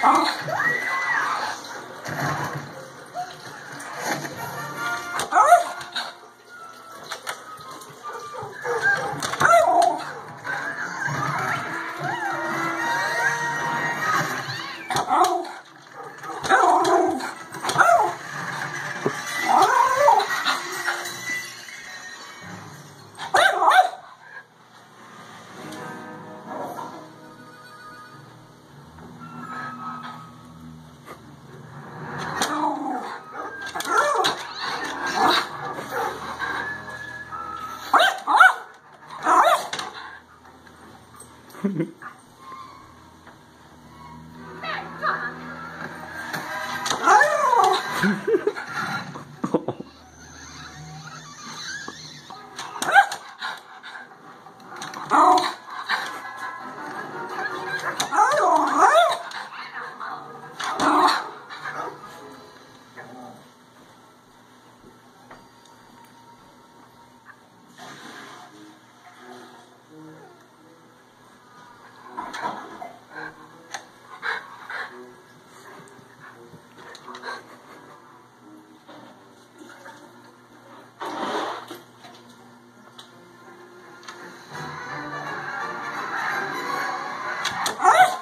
Oh. Hey, Huh?